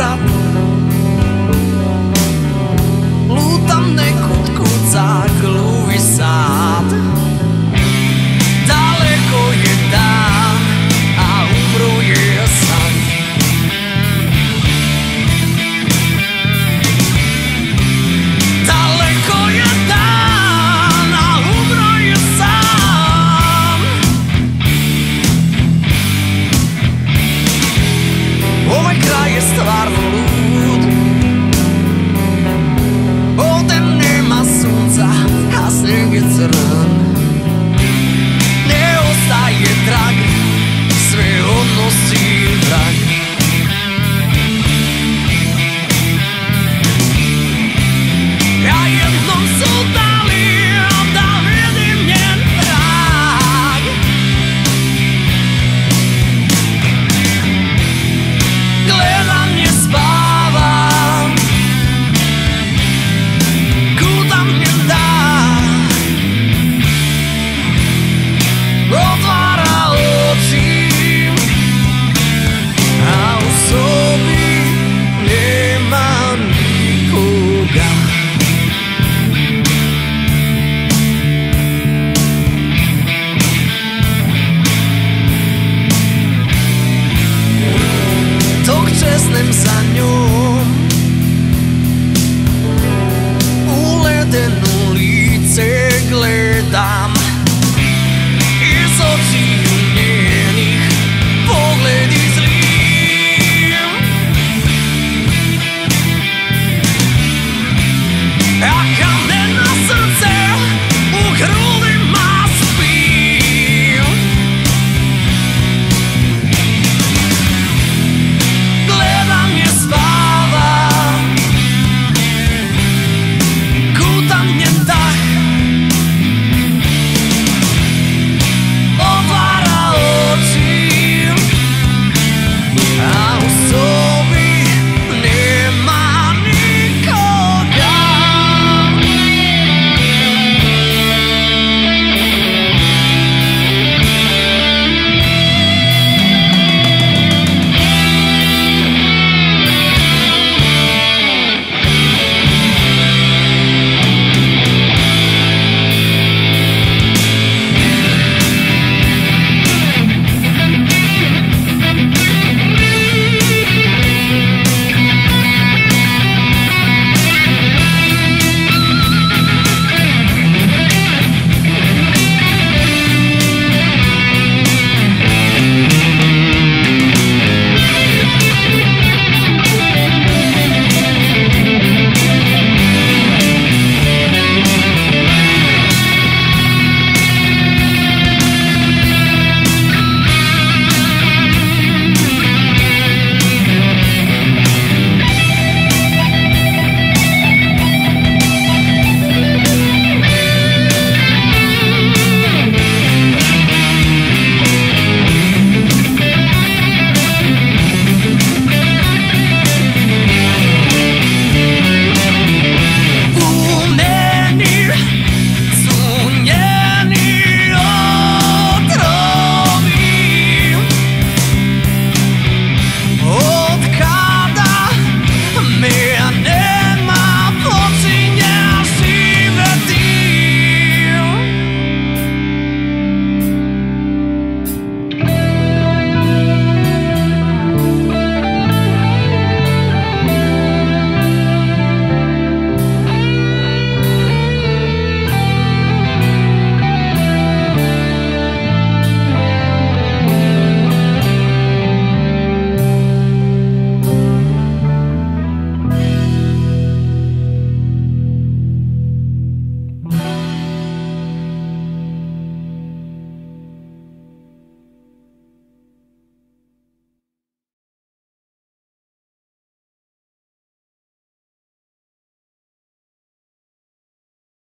Up.